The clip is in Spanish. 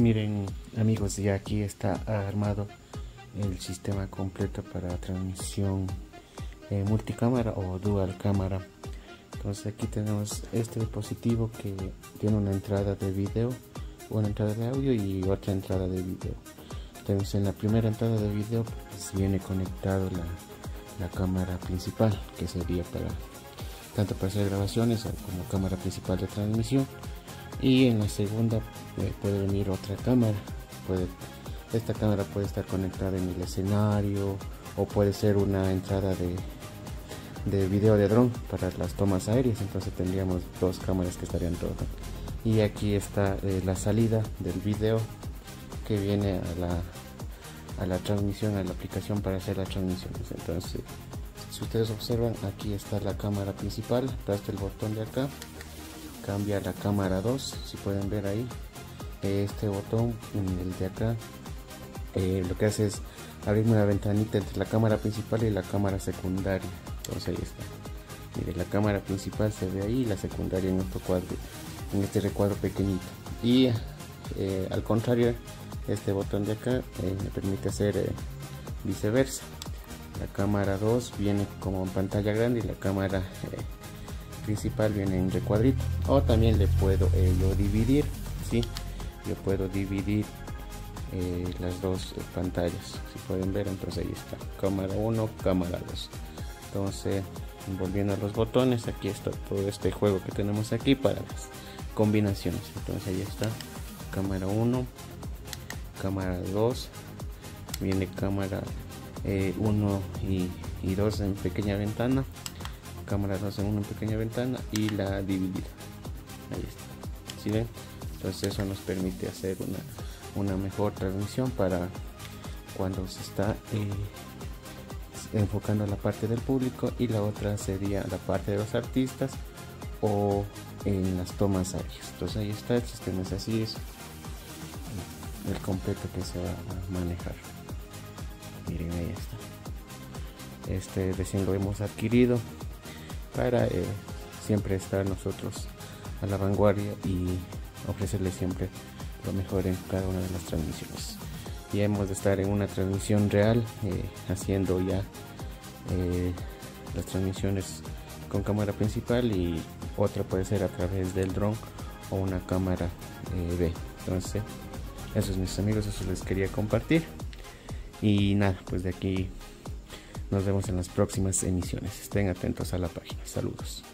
Miren amigos, ya aquí está armado el sistema completo para transmisión eh, multicámara o dual cámara. Entonces aquí tenemos este dispositivo que tiene una entrada de video, una entrada de audio y otra entrada de video. Entonces en la primera entrada de video pues, viene conectado la, la cámara principal que sería para tanto para hacer grabaciones como cámara principal de transmisión y en la segunda eh, puede venir otra cámara. Esta cámara puede estar conectada en el escenario o puede ser una entrada de, de video de dron para las tomas aéreas. Entonces tendríamos dos cámaras que estarían todo y aquí está eh, la salida del video que viene a la a la transmisión a la aplicación para hacer las transmisiones. Entonces si ustedes observan aquí está la cámara principal. Hasta el botón de acá cambia la cámara 2 si pueden ver ahí este botón el de acá. Eh, lo que hace es abrirme una ventanita entre la cámara principal y la cámara secundaria. Entonces ahí está. Mire la cámara principal se ve ahí la secundaria en este cuadro en este recuadro pequeñito. Y eh, al contrario este botón de acá eh, me permite hacer viceversa. La cámara 2 viene como en pantalla grande y la cámara principal viene en recuadrito o también le puedo eh, yo dividir ¿sí? yo puedo dividir eh, las dos eh, pantallas si pueden ver entonces ahí está. Cámara 1 cámara 2 entonces volviendo a los botones aquí está todo este juego que tenemos aquí para las combinaciones. Entonces ahí está. Cámara 1 cámara 2 viene cámara 1 y, y 2 en pequeña ventana cámara 2 en una pequeña ventana y la dividida. Ahí está. ¿Sí ven? entonces eso nos permite hacer una, una mejor transmisión para cuando se está eh, enfocando la parte del público y la otra sería la parte de los artistas o en las tomas aéreas. Entonces ahí está el sistema es así es el completo que se va a manejar. Miren ahí está. Este recién lo hemos adquirido para eh, siempre estar nosotros a la vanguardia y ofrecerles siempre lo mejor en cada una de las transmisiones. Y hemos de estar en una transmisión real, eh, haciendo ya eh, las transmisiones con cámara principal y otra puede ser a través del dron o una cámara B. Entonces, eso es mis amigos, eso les quería compartir. Y nada, pues de aquí nos vemos en las próximas emisiones. Estén atentos a la página. Saludos.